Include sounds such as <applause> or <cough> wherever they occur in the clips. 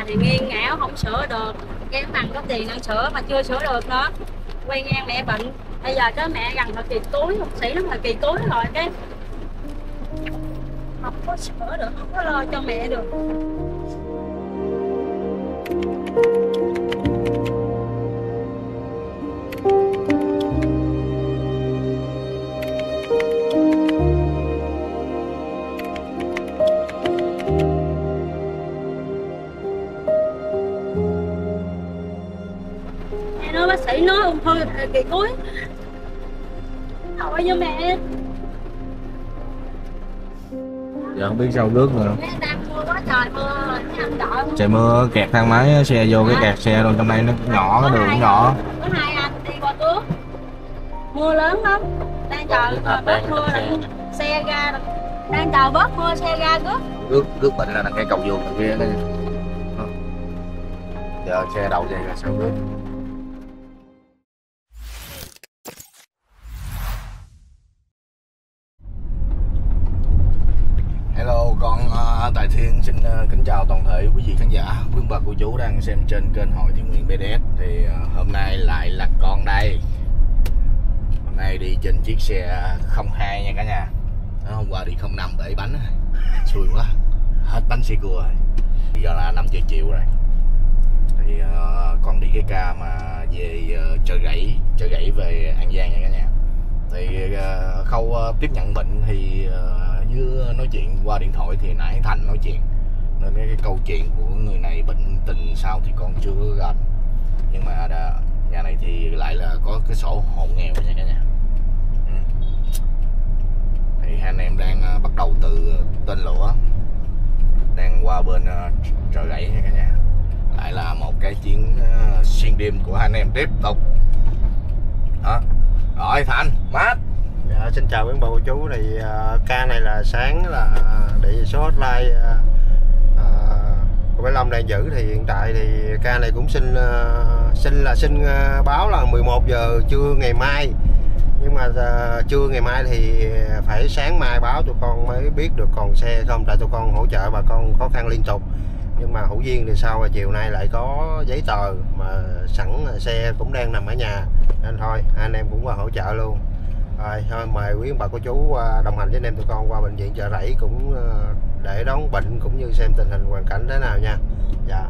bà thì nghiêng ngã không sửa được. Cái bằng có tiền đang sửa mà chưa sửa được nữa quay ngang mẹ bệnh. Bây giờ tới mẹ gần thời kỳ cuối, một sĩ lắm thời kỳ cuối rồi, cái không có sửa được, không có lo cho mẹ được. Thời kỳ cuối hỏi cho mẹ. Giờ không biết sao rước nữa. Mẹ đang mưa quá trời mưa rồi cái anh đợi trời mưa kẹt thang máy xe vô cái kẹt xe luôn trong đây nó nhỏ cái đường cũng nhỏ. Có hai anh đi qua trước mưa lớn lắm. Đang chờ À, bớt đang mưa xe. là xe ra đang chờ bớt mưa xe ra rước rước rước bệnh là cái cầu vườn đằng kia. Giờ xe đậu vậy là sao rước Tài Thiên xin ờ, kính chào toàn thể quý vị khán giả, quý ông bà cô chú đang xem trên kênh Hội Thiên Nguyện BDS Thì ờ, hôm nay lại là con đây. Hôm nay đi trên chiếc xe 02 nha cả nhà. Đó, Hôm qua đi 05 bể bánh. <laughs> Xui quá, hết bánh xe cua rồi. Giờ là 5 giờ chiều rồi. Thì uh, con đi cái ca mà về uh, chợ gãy, chợ gãy về An Giang nha cả nhà. Thì uh, khâu uh, tiếp nhận bệnh thì uh, với nói chuyện qua điện thoại thì nãy thành nói chuyện. Nên cái, câu chuyện của người này bệnh tình sao thì con chưa có gặp. Nhưng mà đã, nhà này thì lại là có cái sổ hộ nghèo nha cả nhà. Ừ. thì hai anh em đang à, bắt đầu từ tên lửa đang qua bên à, trời gãy nha cả nhà. Lại là một cái chuyến à, xuyên đêm của hai anh em tiếp tục. Đó. Rồi thành mát. Dạ, xin chào quý bà cô chú. Thì uh, ca này là sáng là để số hotline à, à, uh, của bé Long đang giữ. Thì hiện tại thì ca này cũng xin uh, xin là xin uh, báo là 11 giờ trưa ngày mai. Nhưng mà uh, trưa ngày mai thì phải sáng mai báo tụi con mới biết được còn xe không. Tại tụi con hỗ trợ bà con khó khăn liên tục. Nhưng mà hữu duyên thì sau chiều nay lại có giấy tờ mà sẵn xe cũng đang nằm ở nhà. Nên thôi anh em cũng qua hỗ trợ luôn rồi, thôi, mời quý ông bà cô chú qua đồng hành với anh em tụi con qua bệnh viện chợ rẫy cũng à, để đón bệnh cũng như xem tình hình hoàn cảnh thế nào nha. Dạ.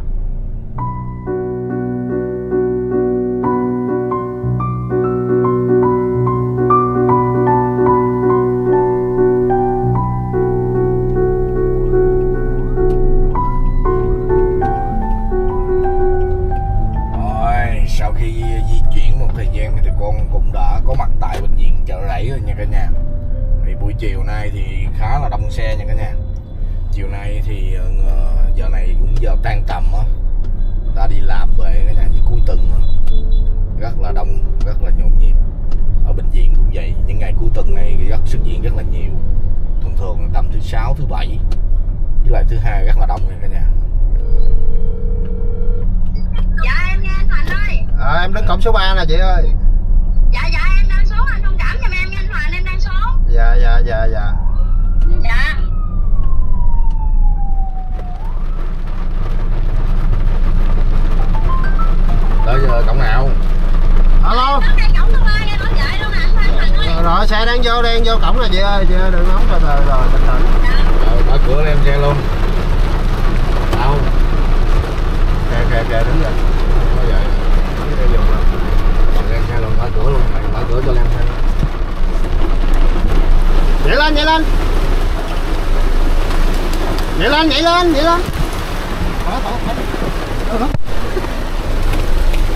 Nhảy lên nhảy lên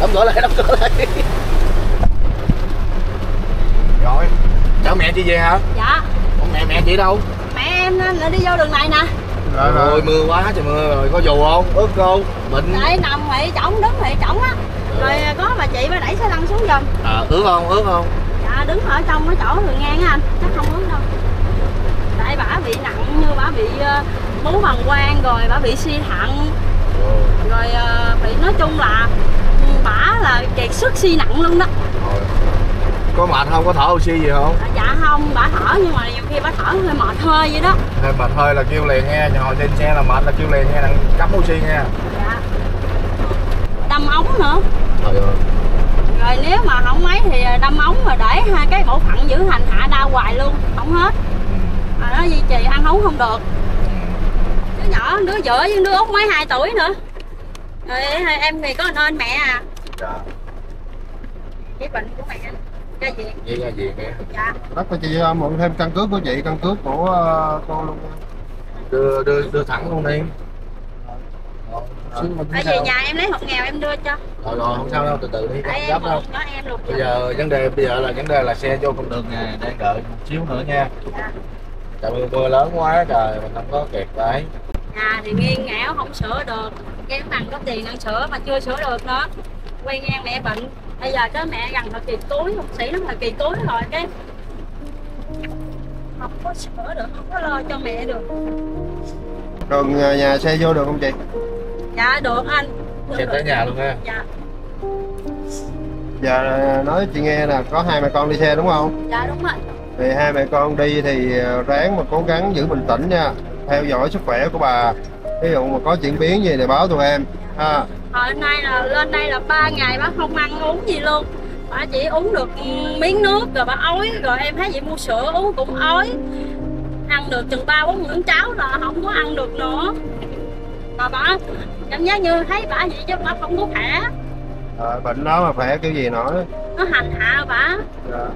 Đóng cửa lại, đóng cửa lại Rồi, chào mẹ chị về hả? dạ Ủa, mẹ mẹ chị đâu? mẹ em lại đi vô đường này nè rồi Rồi, rồi mưa quá trời mưa rồi, có dù không? Ướt không? Bệnh tại nằm vậy trỏng đứng vậy trỏng á rồi có bà chị bà đẩy xe lăn xuống giùm à, Ướt không? Ướt không? dạ đứng ở trong cái chỗ đường ngang á anh chắc không ướt đâu tại bả bị nặng như bả bị ờ, bú bằng quang rồi bả bị suy thận. Rồi ờ, bị nói chung là ừ, bả là kiệt sức suy nặng luôn đó. Rồi. Có mệt không? Có thở oxy gì không? À, dạ không bả thở nhưng mà nhiều khi bả thở hơi mệt hơi vậy đó. Hay mệt hơi là kêu liền nghe, nhà hồi trên xe là mệt là kêu liền nghe, đừng cắm oxy nha dạ. Ống nữa. Trời ơi. rồi nếu mà không mấy thì đâm ống mà để hai cái bộ phận giữ hành hạ đau hoài luôn không hết. Mà nó duy trì ăn uống không được đứa nhỏ đứa giữa với đứa út mấy hai tuổi nữa rồi em thì có nên mẹ à Dạ. cái bệnh của mẹ ra viện Vậy gì nghe? dạ của chị ờ, mượn thêm căn cước của chị, căn cước của ờ, cô luôn. Đưa đưa đưa thẳng luôn đi. Tại vì nhà em lấy hộ nghèo em đưa cho Rồi rồi không sao đâu, từ từ đi, không gấp đâu. Bây giờ vấn đề bây giờ là vấn đề là xe vô con đường này đang đợi một xíu nữa nha. Dạ. Tại vì mưa lớn quá trời mình không có kẹt đấy. Nhà thì nghiêng ngẽo không sửa được cái thằng có tiền đang sửa mà chưa sửa được nữa quay ngang mẹ bệnh bây giờ cái mẹ gần thời kỳ cuối học sĩ lắm thời kỳ cuối rồi cái không có sửa được không có lo cho mẹ được Đường ờ, nhà xe vô được không chị? dạ được anh Được Xe được. tới nhà luôn ha. dạ Giờ ờ, nói chị nghe là có hai mẹ con đi xe đúng không? dạ đúng rồi Thì hai mẹ con đi thì ờ, ráng mà cố gắng giữ bình tĩnh nha. Theo dõi sức khỏe của bà. Ví dụ mà có chuyển biến gì thì báo tụi em. Ha. hồi hôm nay là lên đây là ba ngày bác không ăn uống gì luôn bà chỉ uống được miếng nước rồi bà ói rồi em thấy vậy mua sữa uống cũng ói ăn được chừng ba bốn muỗng cháo là không có ăn được nữa mà bà cảm giác như thấy bà vậy chứ bà không có khỏe Ờ, bệnh đó mà khỏe kiểu gì nói. nó hành hạ bà Dạ.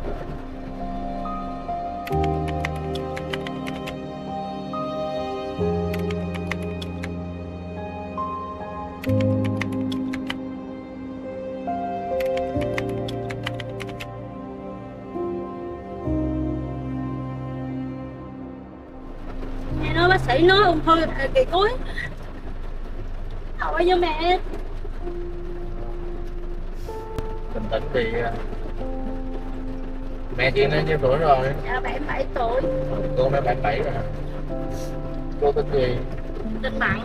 Thời kỳ cuối thôi cho mẹ Bình tĩnh thì mẹ chị nó nhiêu tuổi rồi? dạ bảy bảy tuổi Cô mới 77 rồi. Cô tên gì? tinh mặn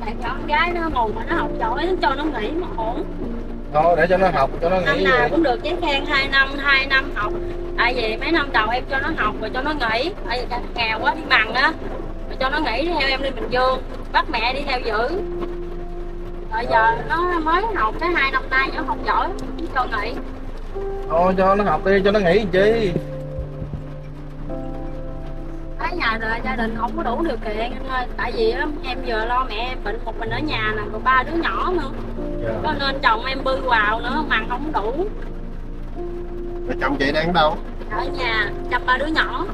tại con gái nó mù mà nó học giỏi cho nó nghỉ mà ổn Thôi để cho nó học, cho nó năm nghỉ nào vậy. cũng được giấy khen 2 năm 2 năm học tại vì mấy năm đầu em cho nó học rồi cho nó nghỉ. Tại vì nghèo quá đi bằng á. Rồi cho nó nghỉ đi theo em đi bình dương. Bắt mẹ đi theo giữ rồi giờ nó mới học cái hai năm nay nó học giỏi cho nghỉ. Thôi cho nó học đi, cho nó nghỉ chi. thấy nhà rồi gia đình không có đủ điều kiện anh ơi tại vì em vừa lo mẹ em bệnh một mình ở nhà nè rồi ba đứa nhỏ nữa. Dạ. có nên chồng em bư vào nữa mà không đủ. Rồi chồng chị đang đâu? Ở nhà chăm ba đứa nhỏ.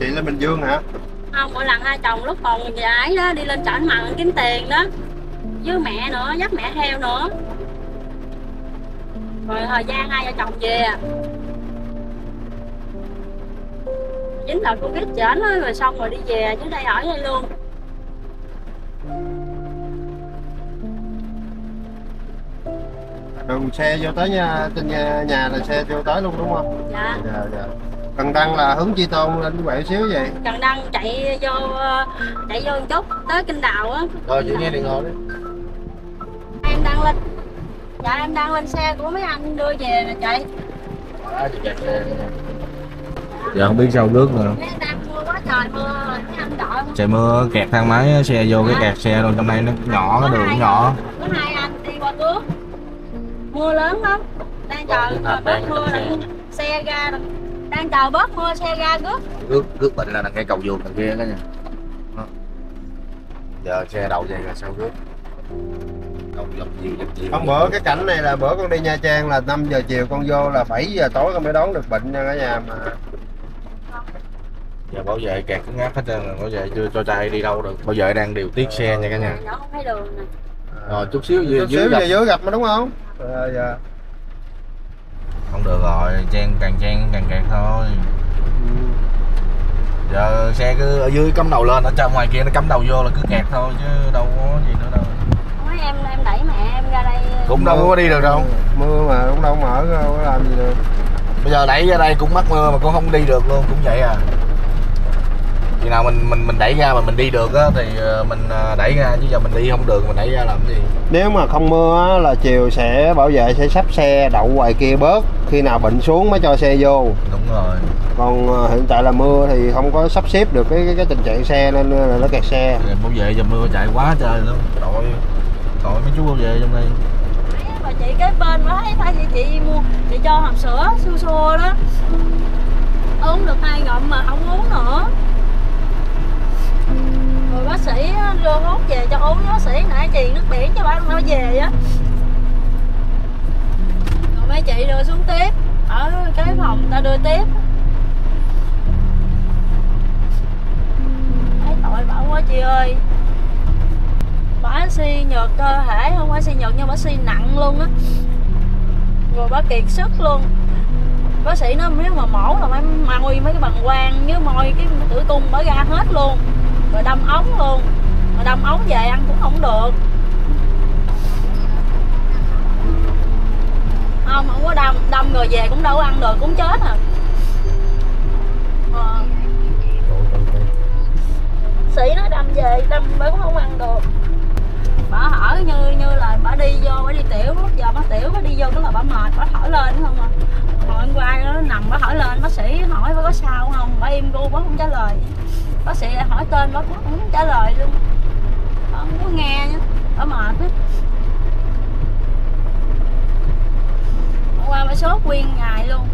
Chị lên Bình Dương hả? không mỗi lần hai chồng lúc còn giải đó đi lên chợ mặn kiếm tiền đó. Với mẹ nữa dắt mẹ theo nữa. Rồi thời gian hai vợ chồng về. Dính là covid chởn rồi xong rồi đi về dưới đây ở đây luôn Đường xe vô tới nhà, trên nhà, nhà là xe vô tới luôn đúng không? dạ Dạ, dạ. Cần đăng là hướng chi tôn lên quẹo xíu vậy. cần đăng chạy vô chạy vô một chút tới kinh đào á Rồi chị nghe điện thoại đi. em đăng lên dạ em đăng lên xe của mấy anh đưa về nè chạy À, chị kẹt xe. Giờ không biết sao rước nữa. đang mưa quá trời mưa rồi mấy anh đợi Trời mưa kẹt thang máy xe vô cái kẹt xe luôn trong đây nó nhỏ cái đường nhỏ. Mưa lớn lắm đang chờ bớt mưa xe. là xe ra đang chờ bớt mưa xe ra rước Rước rước bệnh là đằng cây cầu vượt đằng kia cái nha. Đó. Giờ xe đầu vậy là sao rước? Hôm bữa cái cảnh này là bữa con đi Nha Trang là 5 giờ chiều con vô là 7 giờ tối con mới đón được bệnh nha cả nhà mà. Giờ bảo vệ kẹt cứng ngắc hết trơn rồi, bảo vệ chưa cho trai đi đâu được. Bảo vệ đang điều tiết xe nha cả nhà. nó không thấy đường nè Rồi chút xíu dưới, Chút dưới xíu gặp. về dưới gặp mà đúng không? Dạ, dạ. Không được rồi, chen càng chen càng kẹt thôi. Giờ xe cứ ở dưới cắm đầu lên, ở trong ngoài kia nó cắm đầu vô là cứ kẹt thôi chứ đâu có gì nữa đâu. nói em em đẩy mẹ em ra đây Cũng đâu có đi được đâu. Mưa mà cũng đâu mở đâu có làm gì được. Bây giờ đẩy ra đây cũng mắc mưa mà cũng không đi được luôn, cũng vậy à. Khi nào mình mình mình đẩy ra mà mình đi được á thì ờ, mình ờ, đẩy ra. Chứ giờ mình đi không được mình đẩy ra làm cái gì? Nếu mà không mưa á, là chiều sẽ bảo vệ sẽ sắp xe đậu ngoài kia bớt. Khi nào bệnh xuống mới cho xe vô. Đúng rồi. còn ờ, hiện tại là mưa thì không có sắp xếp được cái cái, cái tình trạng xe nên là nó kẹt xe. Bảo vệ giờ mưa chạy quá trời luôn. Tội Tội mấy chú bảo vệ trong đây. Bà chị cái bên bà thấy thấy chị chị mua chị cho hộp sữa xua xua đó. Uống được hai ngụm mà không uống nữa bác sĩ đưa hút về cho uống bác sĩ nãy chị nước biển cho bác nó về á. Rồi mấy chị đưa xuống tiếp, ở cái phòng ta đưa tiếp. Thấy tội bảo quá chị ơi. Bả suy nhược cơ thể, không phải suy nhược nhưng bả suy nặng luôn á. Rồi bả kiệt sức luôn. Bác sĩ nói nếu mà mổ là phải môi mấy cái bằng quang với môi cái tử cung bả ra hết luôn rồi đâm ống luôn. Mà đâm ống về ăn cũng không được. Không không có đâm. Đâm rồi về cũng đâu có ăn được cũng chết à. Ờ, sĩ nó đâm về đâm mới cũng không ăn được. Bà hở như như là bà đi vô bà đi tiểu lúc giờ bà tiểu bà đi vô cái là bà mệt bà thở lên không à. Hồi hôm qua nó nằm bà thở lên bác sĩ hỏi bà có sao không? Bà im gu bà không trả lời bác sĩ hỏi tên bả cũng không trả lời luôn. Không có nghe nhá bả mệt á hôm qua bả sốt nguyên ngày luôn.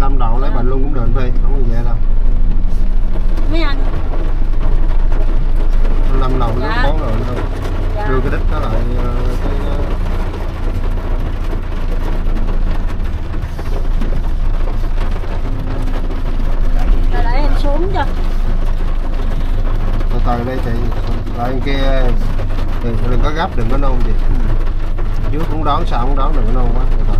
Năm đầu lấy bệnh luôn cũng được phi không có gì đâu. Mấy anh? Năm đầu nó Dạ. bó rồi đâu dạ. đưa cái đít nó lại ờ, cái ờ, rồi để em xuống cho. Từ từ đây chị. Lại bên kia đừng, đừng có gấp đừng có nôn gì. Dưới cũng đón sau cũng đón đừng có nôn quá. Từ từ.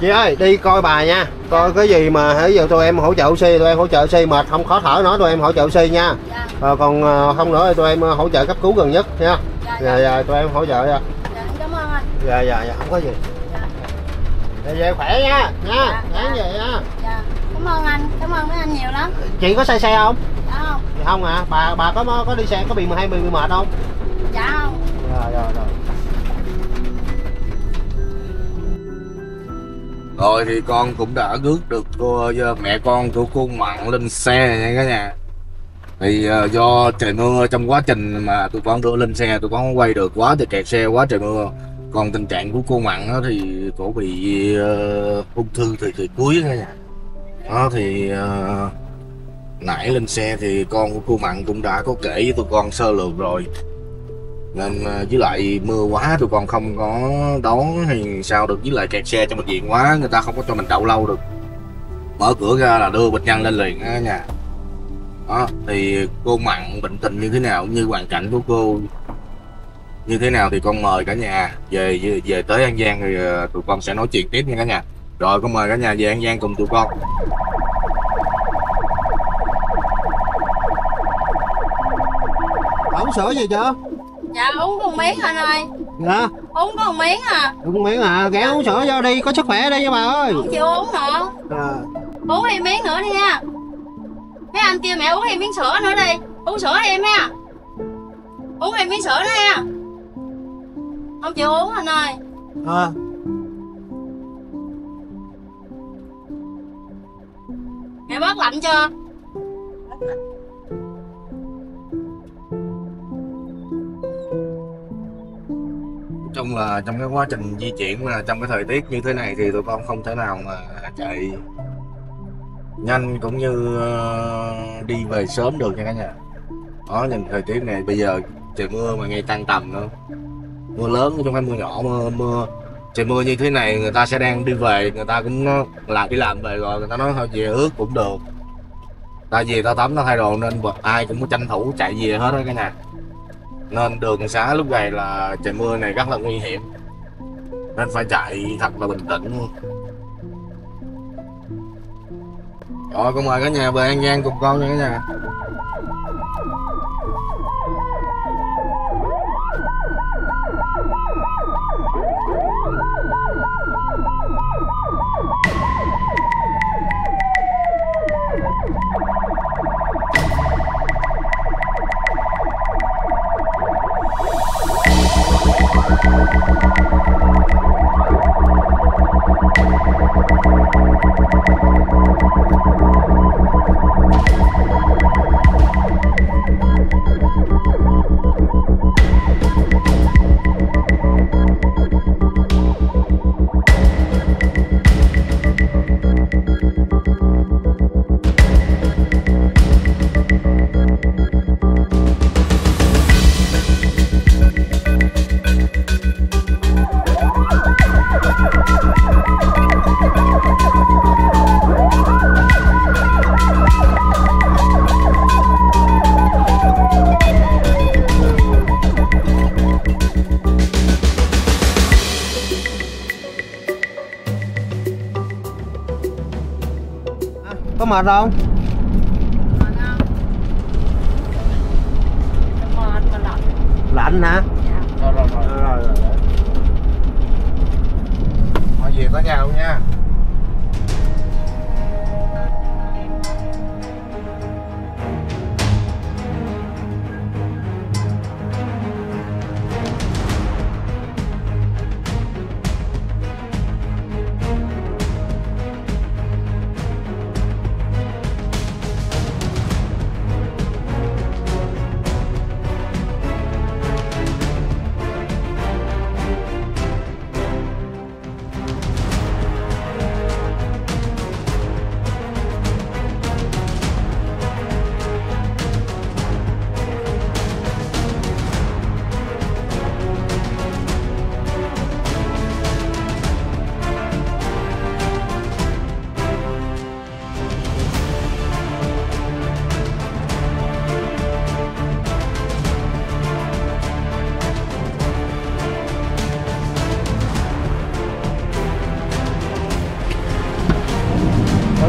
Chị ơi đi coi bà nha. Coi cái gì mà hãy giờ tụi em hỗ trợ oxy tụi em hỗ trợ oxy mệt không khó thở nữa tụi em hỗ trợ oxy nha. Dạ. Ờ, còn ờ, không nữa thì tụi em ờ, hỗ trợ cấp cứu gần nhất nha. Dạ dạ. Dạ, dạ tụi em hỗ trợ nha dạ dạ dạ dạ không có gì. Dạ về về khỏe nha nha Dạ, dạ. về nha. Dạ cảm ơn anh cảm ơn mấy anh nhiều lắm. Chị có say xe không? Dạ không. Dạ không à bà bà có có đi xe có bị hay bị bị mệt không? Dạ không. Rồi rồi rồi Rồi thì con cũng đã rước được cô mẹ con của cô Mặn lên xe nha cả nhà. Thì ờ, do trời mưa trong quá trình mà tụi con đưa lên xe tụi con không quay được quá thì kẹt xe quá trời mưa còn tình trạng của cô Mặn á thì cổ bị uh, ung thư thời kỳ cuối thôi nhà Đó thì uh, nãy lên xe thì con của cô Mặn cũng đã có kể với tụi con sơ lược rồi. Nên uh, với lại mưa quá tụi con không có đón thì sao được với lại kẹt xe trong bệnh viện quá người ta không có cho mình đậu lâu được. Mở cửa ra là đưa bệnh nhân lên liền á nha. Đó thì cô mặn bệnh tình như thế nào cũng như hoàn cảnh của cô như thế nào thì con mời cả nhà. Về về, về tới an giang thì ờ, tụi con sẽ nói chuyện tiếp nha cả nhà. Rồi con mời cả nhà về an giang cùng tụi con. Uống sữa gì chưa? Dạ uống con miếng anh ơi? Dạ. Uống có một miếng à? Uống miếng à? Ghé uống sữa vô đi có sức khỏe đi nha bà ơi. Không chịu uống nữa à. uống thêm miếng nữa đi nha. Mấy anh kia mẹ uống thêm miếng sữa nữa đi. Uống sữa thêm nha. Uống thêm miếng sữa nữa nha không chịu uống anh ơi. À. mẹ bớt lạnh chưa? Chung là trong cái quá trình di chuyển mà trong cái thời tiết như thế này thì tụi con không thể nào mà chạy nhanh cũng như ờ, đi về sớm được nha cả nhà. Đó nhìn thời tiết này bây giờ trời mưa mà ngay tăng tầm nữa mưa lớn cũng không phải mưa nhỏ, mưa mưa, trời mưa như thế này người ta sẽ đang đi về, người ta cũng là làm đi làm về rồi, người ta nói thôi, về ướt cũng được. Ta về ta tắm ta thay đồ nên vật ai cũng có tranh thủ chạy về hết đó cả nhà. Nên đường xá lúc này là trời mưa này rất là nguy hiểm, nên phải chạy thật là bình tĩnh. Luôn rồi con mời cả nhà về An Giang cùng con nha cả nhà. Có mệt không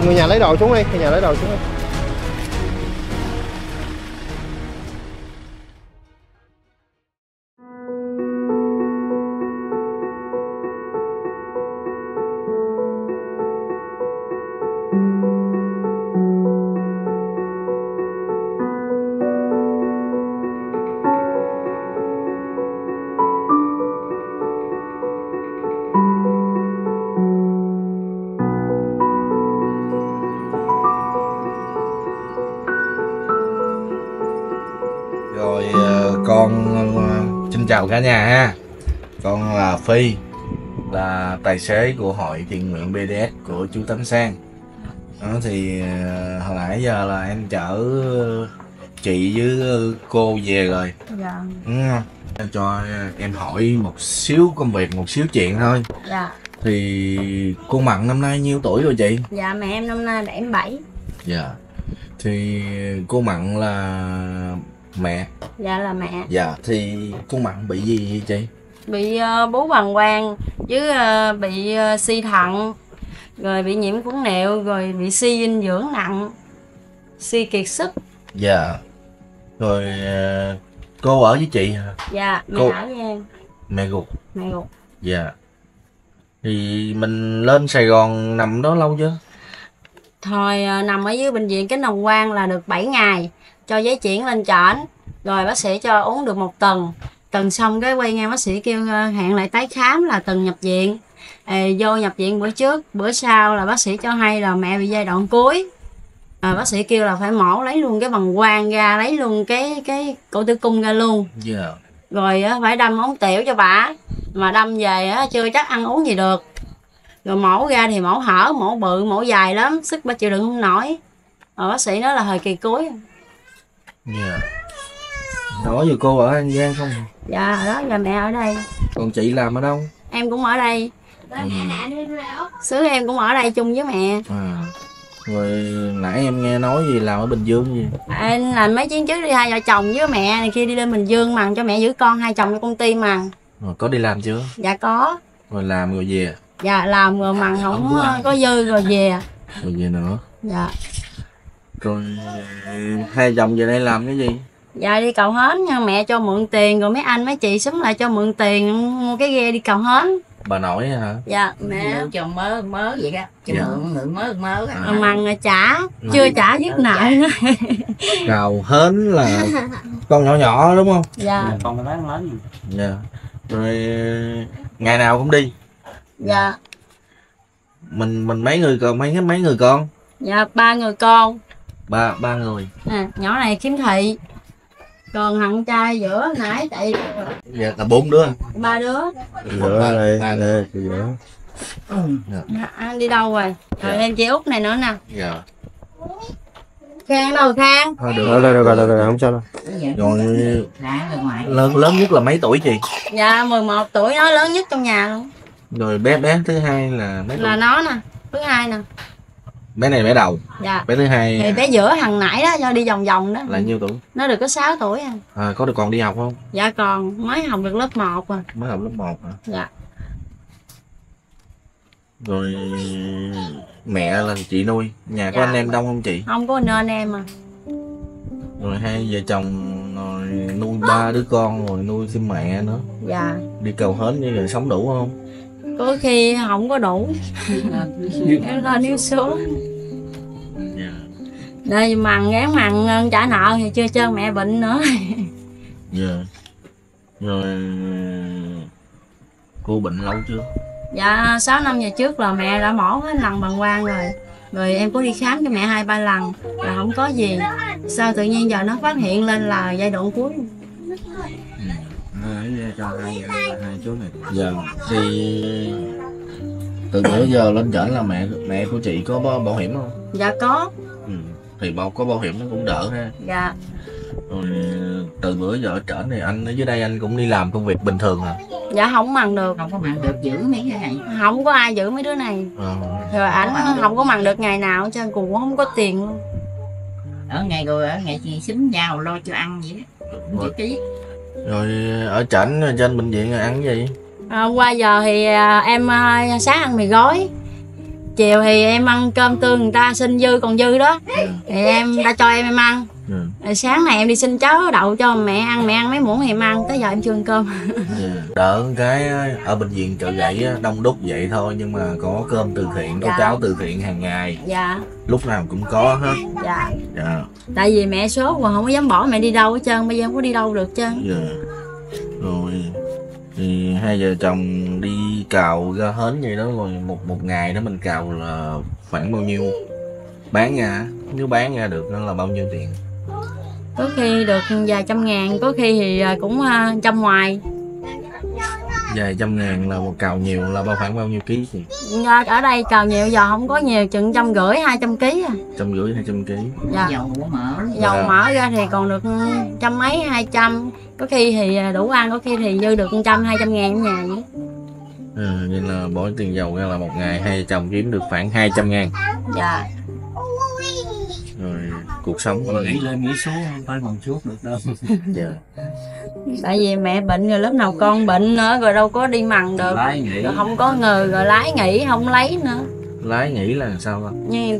người nhà lấy đồ xuống đi người nhà lấy đồ xuống đi. Chào cả nhà ha. Con là phi là tài xế của hội thiện nguyện bds của chú tấn sang. Đó thì ờ, hồi nãy giờ là em chở chị với cô về rồi. Dạ. Đúng không? Em cho em hỏi một xíu công việc một xíu chuyện thôi. Dạ. Thì cô mặn năm nay nhiêu tuổi rồi chị? Dạ mẹ em năm nay 77 dạ. Thì cô mặn là mẹ dạ là mẹ. Dạ thì cô mặn bị gì vậy chị? Bị ờ, bú bằng quang với ờ, bị ờ, suy thận rồi bị nhiễm khuẩn niệu rồi bị suy dinh dưỡng nặng suy kiệt sức. Dạ. Rồi ờ, cô ở với chị hả? Dạ mẹ Cô- ở với em. Mẹ gục mẹ gục dạ. Thì mình lên sài gòn nằm đó lâu chưa? Thôi nằm ở dưới bệnh viện cái đồng quan là được 7 ngày cho giấy chuyển lên trển rồi bác sĩ cho uống được một tuần. Tuần xong cái quay ngang bác sĩ kêu ờ, hẹn lại tái khám là tuần nhập viện. Ờ, vô nhập viện bữa trước bữa sau là bác sĩ cho hay là mẹ bị giai đoạn cuối. Ờ, bác sĩ kêu là phải mổ lấy luôn cái bằng quang ra lấy luôn cái cái cổ tử cung ra luôn. Dạ. Rồi á, phải đâm ống tiểu cho bà mà đâm về á, chưa chắc ăn uống gì được. Rồi mổ ra thì mổ hở mổ bự mổ dài lắm sức bà chịu đựng không nổi. Rồi bác sĩ nói là thời kỳ cuối. Dạ đó giờ cô ở an giang không? Dạ đó giờ mẹ ở đây. Còn chị làm ở đâu? Em cũng ở đây. Ừ. xứ em cũng ở đây chung với mẹ. À. rồi nãy em nghe nói gì làm ở bình dương gì? Anh làm mấy chuyến trước đi hai vợ chồng với mẹ này kia đi lên bình dương mằng cho mẹ giữ con hai chồng cho công ty mằng rồi có đi làm chưa? Dạ có. Rồi làm rồi về? Dạ làm rồi mằng không có dư rồi về. Rồi về nữa. Dạ. Rồi hai chồng về đây làm cái gì dạ đi cầu hến nha mẹ cho mượn tiền rồi mấy anh mấy chị xúm lại cho mượn tiền mua cái ghe đi cầu hến. Bà nội hả? Dạ mẹ. Cho mớ mớ vậy đó. Cho Dạ. mượn mượn mớ mớ à. Mằng rồi trả chưa trả dứt nợ. Cào hến là con nhỏ nhỏ đúng không? Dạ. Còn lớn lớn dạ. Rồi ngày nào cũng đi. Dạ. Mình mình mấy người con mấy mấy người con? Dạ ba người con. Ba ba người. À, nhỏ này kiếm thị còn thằng trai giữa nãy tại dạ là bốn đứa ba đứa. Giữa đây đây giữa Dạ, anh đi đâu rồi? Rồi em chị út này nữa nè. Dạ. Khang đâu Khang? Thôi được Rồi, rồi, rồi, rồi, rồi, không sao đâu. rồi. Lớn lớn nhất là mấy tuổi chị? Dạ 11 tuổi nó lớn nhất trong nhà luôn. Rồi bé bé thứ hai là mấy tuổi? Là nó nè Thứ hai nè bé này bé đầu. Dạ. Bé thứ hai Thì bé giữa thằng nãy đó do đi vòng vòng đó. Là nhiêu tuổi? Nó được có 6 tuổi à. À, có được còn đi học không? Dạ còn mới học được lớp 1 à. Mới học lớp 1 hả? Dạ. Rồi mẹ là chị nuôi nhà có Dạ. anh em đông không chị? Không có nên em à. Rồi hai vợ chồng rồi nuôi ba đứa con rồi nuôi thêm mẹ nữa. Dạ. Đi cầu hến như vậy sống đủ không? Có khi không có đủ. <laughs> Em lên yêu xuống Đây mặn gán mặn ờ, trả nợ thì chưa chơi mẹ bệnh nữa. <laughs> Dạ. Rồi cô bệnh lâu chưa? Dạ 6 năm về trước là mẹ đã mổ hết lần bằng quang rồi. Rồi em có đi khám cho mẹ hai ba lần Là không có gì. Sao tự nhiên giờ nó phát hiện lên là giai đoạn cuối? Cho hai, hai chú này. dạ. Thì từ bữa giờ lên trển là mẹ mẹ của chị có bảo, hiểm không? Dạ có. ừ. Thì bảo có bảo hiểm nó cũng đỡ ha. Dạ. Rồi từ bữa giờ ở trển thì anh ở dưới đây anh cũng đi làm công việc bình thường à? Dạ không mặn được. Không có mặn được giữ mấy cái này. Không có ai giữ mấy đứa này. Ờ. Rồi ảnh không có mặn được ngày nào hết trơn cũng không có tiền luôn. Ở ngày rồi ở ngày chị xính nhau lo cho ăn vậy đó. Ký. rồi. ở trển trên bệnh viện ăn cái gì? À, Qua giờ thì à, em à, sáng ăn mì gói Chiều thì em ăn cơm tương người ta xin dư còn dư đó. Thì em đã cho em em ăn. Ừ. Rồi sáng này em đi xin cháo đậu cho mẹ ăn Mẹ ăn mấy muỗng thì em ăn Tới giờ em chưa ăn cơm. Dạ. <laughs> đỡ cái ở bệnh viện chợ gãy đông đúc vậy thôi nhưng mà có cơm từ thiện có Dạ. cháo từ thiện hàng ngày. Dạ. Lúc nào cũng có hết. Dạ. Dạ. Tại vì mẹ số còn không có dám bỏ mẹ đi đâu hết trơn Bây giờ không có đi đâu được trơn. Dạ. Rồi thì hai vợ chồng đi cào ra hến vậy đó rồi một một ngày đó mình cào là khoảng bao nhiêu? Bán ra nếu bán ra được nó là bao nhiêu tiền? Có khi được vài trăm ngàn Có khi thì à, cũng à, trăm ngoài. Vài trăm ngàn là một cào nhiều là bao khoảng bao nhiêu ký thì Dạ, Ở đây cào nhiều giờ không có nhiều Chừng trăm rưỡi hai trăm ký à. Trăm rưỡi hai trăm ký. Dạ. Dầu mỡ. dầu Dạ. mỡ ra thì còn được trăm mấy hai trăm có khi thì đủ ăn có khi thì dư được trăm hai trăm ngàn ở nhà vậy. Ừ, nên là bỏ tiền dầu ra là một ngày hai chồng kiếm được khoảng 200 ngàn. Dạ. Rồi cuộc sống của nghĩ lên nghĩ xuống không phải bằng chuốt được đâu. <laughs> Dạ. tại vì mẹ bệnh rồi lớp nào con bệnh nữa rồi đâu có đi mần được. Rồi không có người rồi lái nghỉ không lấy nữa lái nghĩ là sao ta? Như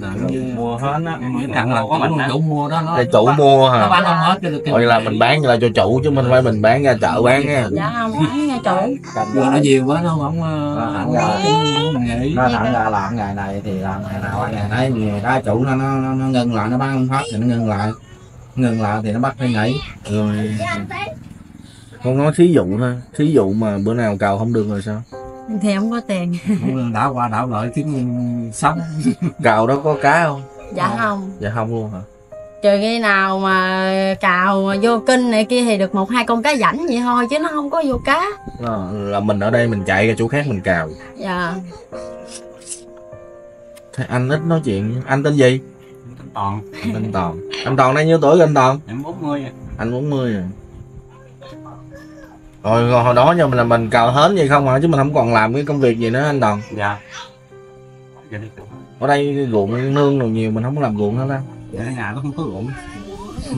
mua hết á thằng là có mình chủ mua đó nó là chủ mua nó hả bán không hết Rồi là mình bán là cho chủ chứ mình phải mình bán ra chợ bán nha. Dạ không bán nha chủ. Nó nhiều quá nó không ờ, thẳng không nó thẳng ra làm ngày này thì làm ngày nào ngày nấy cái chủ nó, nó nó nó ngưng lại nó bán không hết thì nó ngưng lại. Ngưng lại thì nó bắt phải nghỉ. Rồi. Không nói thí dụ thôi thí dụ mà bữa nào cào không được rồi sao thì không có tiền. <laughs> Đảo qua đảo lại kiếm sống. <laughs> Cào đó có cá không? Dạ không. dạ không luôn hả? Trừ khi nào mà cào mà vô kinh này kia thì được một hai con cá rảnh vậy thôi chứ nó không có vô cá. Là, là mình ở đây mình chạy ra chỗ khác mình cào. Dạ. Thế anh ít nói chuyện. Anh tên gì? Toàn. Anh tên toàn. Anh toàn đây nhiêu tuổi anh toàn? Em 40 anh 40 rồi rồi rồi hồi đó giờ mình là mình cào hến vậy không hả chứ mình không còn làm cái công việc gì nữa anh toàn dạ. Giờ đi ở đây ruộng nương rồi nhiều mình không có làm ruộng hết á ở nhà nó không có ruộng.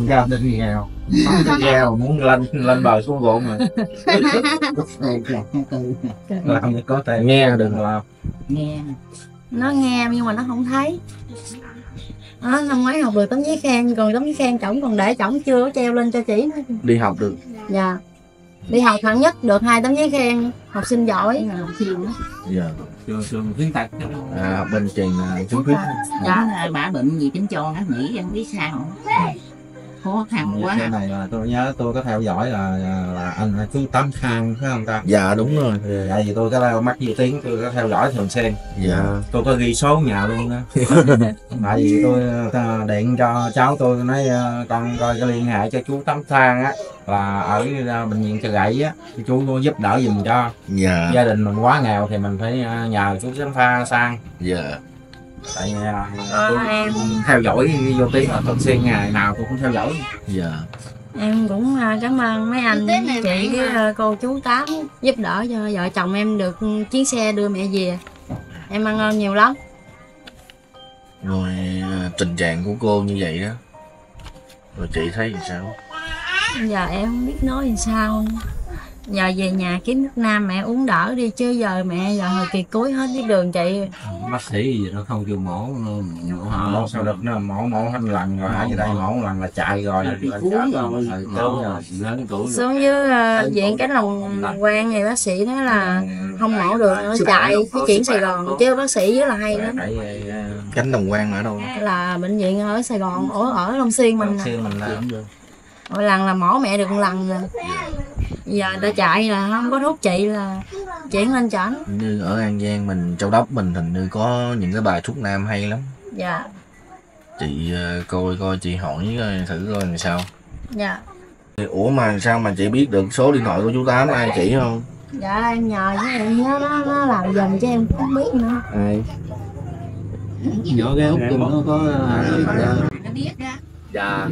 Gia đình nghèo. Nghèo muốn lên lên bờ xuống ruộng mà làm thì có tiền. Nghe được làm Nghe. nó nghe nhưng mà nó không thấy. Đó, năm ngoái học được tấm giấy khen còn tấm giấy khen chổng còn để chổng chưa có treo lên cho chị nữa. Đi học được. Dạ đi học hạng nhất được hai tấm giấy khen học sinh giỏi là chiều đó. giờ trường khuyến tật à, học bên trường là chứng khuyết Dạ. Dạ. Bà bệnh gì tính cho nó nghỉ không biết sao. Khó khăn quá. cái này là tôi nhớ tôi có theo dõi là là anh chú Tám Khang phải không ta? Dạ đúng rồi. Tại vì tôi có theo mắt di tiếng tôi có theo dõi thường xuyên. Dạ. Tôi có ghi số nhà luôn đó <laughs> <laughs> tại vì tôi ờ, điện cho cháu tôi nói ờ, con coi cái liên hệ cho chú Tám Thang á là ở ờ, bệnh viện chợ gãy á chú có giúp đỡ giùm cho. Dạ. Gia đình mình quá nghèo thì mình phải nhờ chú Tám Pha sang. Dạ tại à, Ờ, tôi em theo dõi vô tiếng là thường xuyên ngày nào tôi cũng theo dõi. Dạ. Em cũng à, cảm ơn mấy anh chị với mà. à, cô chú tám giúp đỡ cho vợ chồng em được chuyến xe đưa mẹ về. Em ăn ơn nhiều lắm. Rồi à, tình trạng của cô như vậy đó. Rồi chị thấy thì sao? Giờ em không biết nói làm sao giờ về nhà kiếm nước nam mẹ uống đỡ đi chứ giờ mẹ giờ hồi kỳ cuối hết cái đường chị. Bác sĩ gì nó không kêu mổ nó mổ hả? mổ sao được nó mổ mổ hết lần rồi ở đây mổ một lần là chạy rồi. Tuổi xuống dưới uh, viện cái lòng quan thì bác sĩ nói là không mổ được nó chạy cái chuyển Sài Gòn. chứ bác sĩ dưới là hay lắm. phải cánh đồng quan ở đâu? Là bệnh viện ở Sài Gòn ở ở Long Xuyên mình nè. xuyên mình là mỗi lần là mổ mẹ được một lần rồi giờ ta chạy là không có thuốc trị là chuyển lên chảnh. Như ở an giang mình châu đốc mình hình như có những cái bài thuốc nam hay lắm. Dạ. Chị ờ, coi coi chị hỏi coi thử coi làm sao. Dạ. Thì, ủa mà sao mà chị biết được số điện thoại của chú tám ai chỉ không? Dạ em nhờ với em nó nó, nó làm giùm cho em không biết nữa. Ai? Vỏ cái út nó có nó biết ra dạ.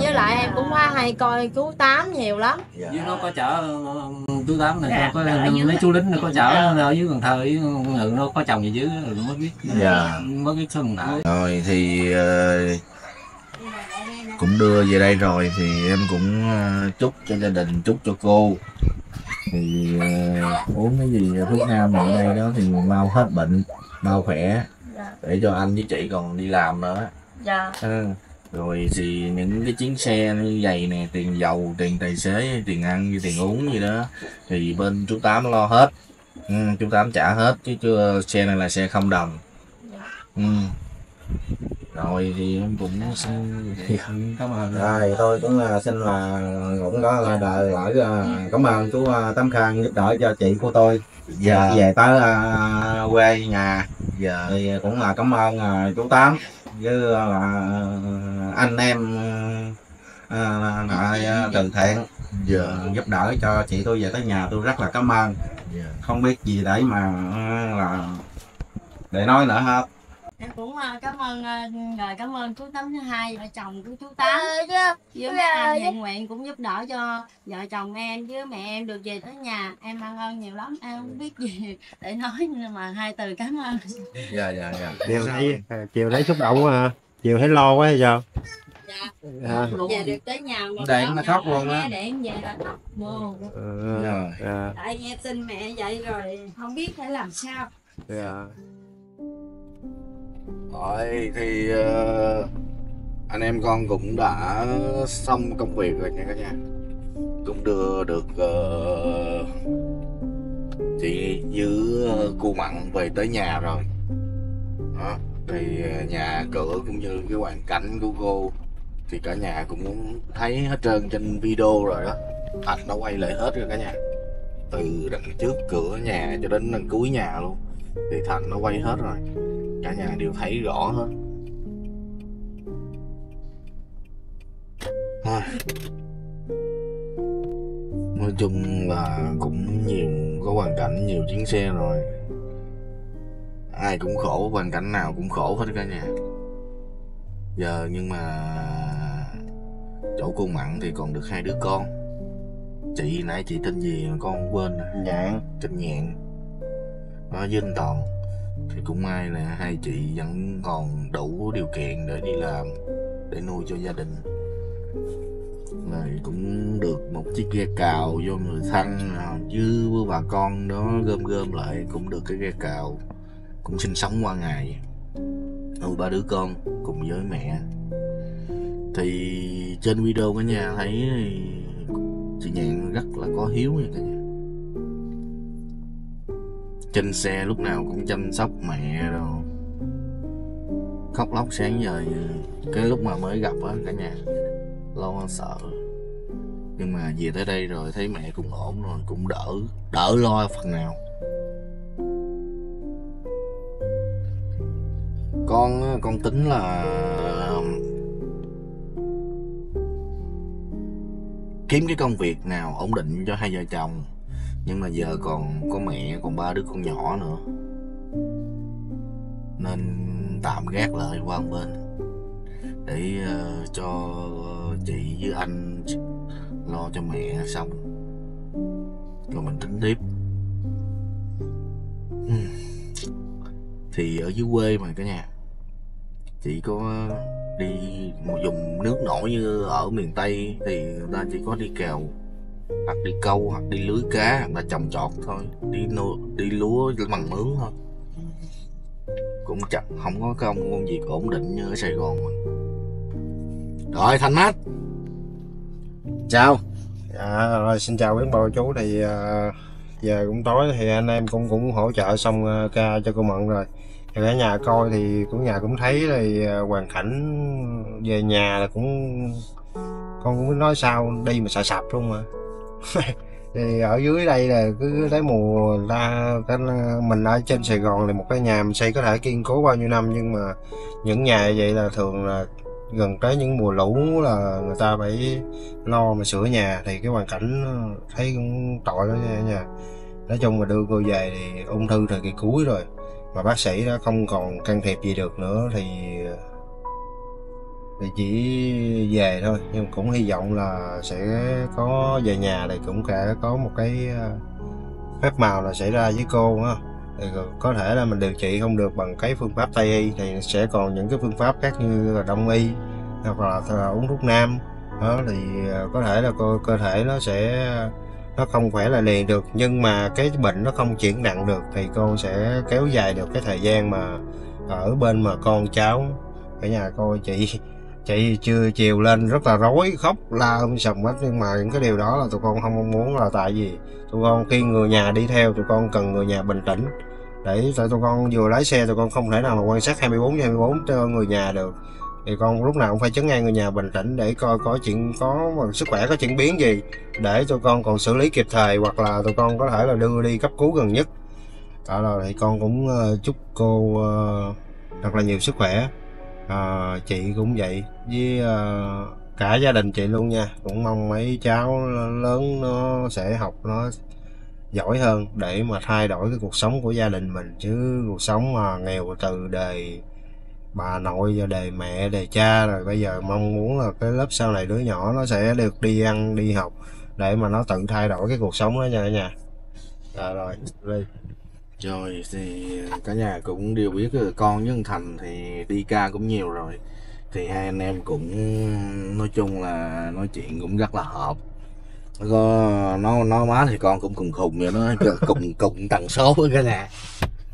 Với lại em cũng có hay coi chú tám nhiều lắm. Dạ. Với nó có chở ờ, chú tám này Dạ, có mấy chú lính nó có chở ở dưới Cần Thơ với ngự nó có chồng gì dưới rồi mới biết. Dạ. mới biết số điện thoại. Rồi thì ờ, cũng đưa về đây rồi thì em cũng ờ, chúc cho gia đình chúc cho cô. Thì ờ, uống cái gì thuốc nam ở đây đó thì mau hết bệnh mau khỏe. Dạ. Để cho anh với chị còn đi làm nữa. Dạ. Ừ. rồi thì những cái chuyến xe như vậy nè tiền dầu tiền tài xế tiền ăn với tiền uống gì đó thì bên chú tám lo hết. Ừ, chú tám trả hết chứ chưa xe này là xe không đồng. Ừ. rồi thì em cũng xin cảm ơn. Rồi tôi cũng là xin là cũng có là đời lại cảm ơn chú à, Tám Khang giúp đỡ cho chị của tôi. Dạ. Về tới à, quê nhà. Dạ thì cũng là cảm ơn à, chú Tám với là anh em à, lại từ thiện dạ. giúp đỡ cho chị tôi về tới nhà tôi rất là cảm ơn. Dạ. Không biết gì để mà là để nói nữa hết em cũng à, cảm ơn à, rồi cảm ơn chú tám thứ hai vợ chồng của chú tám. Với mấy anh thiện nguyện cũng giúp đỡ cho vợ chồng em với mẹ em được về tới nhà. Em ăn ơn nhiều lắm em không biết gì <laughs> để nói nhưng mà hai từ cảm ơn. Dạ dạ dạ. Chiều thấy à, chiều thấy xúc động quá à. chiều thấy lo quá hay sao? Dạ. À, về được tới nhà mà Để nó khóc luôn á. em về là khóc. Buồn. Ờ, rồi. à, tại nghe tin mẹ vậy rồi không biết phải làm sao. Dạ. Rồi thì uh, anh em con cũng đã xong công việc rồi nha cả nhà. Cũng đưa được uh, chị với ờ, cô Mặn về tới nhà rồi. Đó. Thì ờ, nhà cửa cũng như cái hoàn cảnh của cô Thì cả nhà cũng thấy hết trơn trên video rồi đó. Ảnh nó quay lại hết rồi cả nhà. Từ đằng trước cửa nhà cho đến đằng cuối nhà luôn. Thì Thành nó quay hết rồi cả nhà đều thấy rõ hết. Thôi. nói chung là cũng nhiều có hoàn cảnh nhiều chuyến xe rồi. Ai cũng khổ hoàn cảnh nào cũng khổ hết cả nhà. Giờ nhưng mà chỗ cô mặn thì còn được hai đứa con. Chị nãy chị tên gì con quên rồi. nhạn. Trinh Nhạn. Đó với anh Toàn thì cũng may là hai chị vẫn còn đủ điều kiện để đi làm, để nuôi cho gia đình. Rồi cũng được một chiếc ghe cào vô người thân à, chứ với bà con đó gom gom lại cũng được cái ghe cào, cũng sinh sống qua ngày. Nuôi ba đứa con cùng với mẹ. Thì trên video cả nhà thấy chị Nhạn rất là có hiếu nha cả nhà trên xe lúc nào cũng chăm sóc mẹ rồi khóc lóc sáng giờ cái lúc mà mới gặp á, cả nhà lo sợ. Nhưng mà về tới đây rồi thấy mẹ cũng ổn rồi, cũng đỡ đỡ lo phần nào. Con con tính là kiếm cái công việc nào ổn định cho hai vợ chồng nhưng mà giờ còn có mẹ còn ba đứa con nhỏ nữa. Nên tạm gác lại qua một bên. Để uh, cho ờ, chị với anh lo cho mẹ xong. Rồi mình tính tiếp. Thì ở dưới quê mà cả nhà chỉ có đi một dùng nước nổi như ở miền tây thì người ta chỉ có đi kèo hoặc đi câu hoặc đi lưới cá hoặc là trồng trọt thôi. Đi nô, đi lúa bằng mướn thôi. Cũng chặt không có công công việc ổn định như ở sài gòn mà. rồi thanh mát. Chào. Dạ, rồi xin chào quý bà chú. Thì à, giờ cũng tối thì anh em cũng cũng hỗ trợ xong à, ca cho cô Mận rồi. Thì ở nhà coi thì cũng nhà cũng thấy thì à, hoàn cảnh về nhà là cũng con cũng nói sao đi mà sợ sập luôn mà <laughs> thì ở dưới đây là cứ tới mùa ra cái mình ở trên Sài Gòn thì một cái nhà mình xây có thể kiên cố bao nhiêu năm, nhưng mà những nhà vậy là thường là gần tới những mùa lũ là người ta phải lo mà sửa nhà. Thì cái hoàn cảnh thấy cũng tội lắm nha nha. Nói chung mà đưa cô về thì ung thư thời kỳ cuối rồi. Mà bác sĩ đã không còn can thiệp gì được nữa thì thì chỉ về thôi nhưng cũng hy vọng là sẽ có về nhà thì cũng sẽ có một cái ờ, phép màu là xảy ra với cô á thì có thể là mình điều trị không được bằng cái phương pháp tây y thì sẽ còn những cái phương pháp khác như là đông y hoặc là, là uống thuốc nam. Đó thì ờ, có thể là cơ, cơ thể nó sẽ nó không khỏe là liền được nhưng mà cái bệnh nó không chuyển nặng được thì cô sẽ kéo dài được cái thời gian mà ở bên mà con cháu. Cả nhà cô chị chị chưa chiều lên, rất là rối, khóc, la um sầm hết. Nhưng mà những cái điều đó là tụi con không mong muốn là tại vì tụi con khi người nhà đi theo, tụi con cần người nhà bình tĩnh. Để tại tụi con vừa lái xe, tụi con không thể nào mà quan sát 24/24 cho người nhà được. Thì con lúc nào cũng phải chấn ngang người nhà bình tĩnh để coi có chuyện, có sức khỏe, có chuyển biến gì để tụi con còn xử lý kịp thời, hoặc là tụi con có thể là đưa đi cấp cứu gần nhất. Đó rồi thì con cũng ờ, chúc cô ờ, thật là nhiều sức khỏe à, chị cũng vậy. Với ờ, cả gia đình chị luôn nha. Cũng mong mấy cháu lớn nó sẽ học nó giỏi hơn để mà thay đổi cái cuộc sống của gia đình mình. Chứ cuộc sống mà nghèo từ đời bà nội và đời mẹ đời cha rồi bây giờ mong muốn là cái lớp sau này đứa nhỏ nó sẽ được đi ăn đi học để mà nó tự thay đổi cái cuộc sống đó nha cả nhà. À, rồi đi rồi thì ờ, cả nhà cũng đều biết là con với Thành thì đi ca cũng nhiều rồi. Thì hai anh em cũng nói chung là nói chuyện cũng rất là hợp. Nó nó nó má thì con cũng cùng khùng vậy nó <laughs> cùng cùng tần số với cả nhà.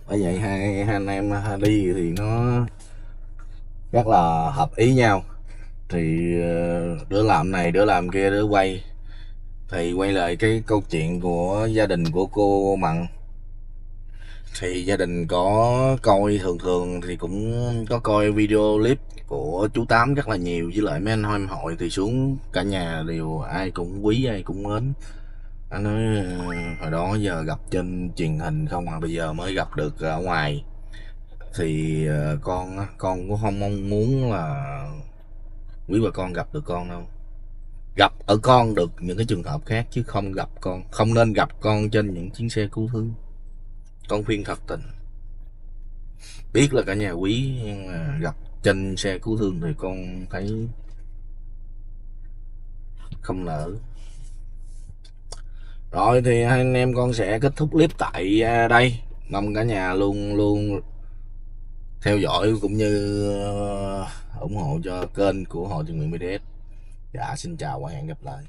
Bởi vậy hai, hai anh em à, đi thì nó rất là hợp ý nhau. Thì ờ, đứa làm này đứa làm kia đứa quay. Thì quay lại cái câu chuyện của gia đình của cô Mận thì gia đình có coi, thường thường thì cũng có coi video clip của chú Tám rất là nhiều. Với lại mấy anh em hội thì xuống cả nhà đều ai cũng quý, ai cũng mến. Anh nói ờ, hồi đó giờ gặp trên truyền hình không mà bây giờ mới gặp được ở ngoài. Thì ờ, con con cũng không mong muốn là quý bà con gặp được con đâu. Gặp ở con được những cái trường hợp khác chứ không gặp con, không nên gặp con trên những chuyến xe cứu thương con khuyên thật tình. Biết là cả nhà quý, nhưng mà gặp trên xe cứu thương thì con thấy không nở rồi thì hai anh em con sẽ kết thúc clip tại à, đây. Mong cả nhà luôn luôn theo dõi cũng như ờ, ủng hộ cho kênh của hội tình nguyện BDS dạ xin chào và hẹn gặp lại.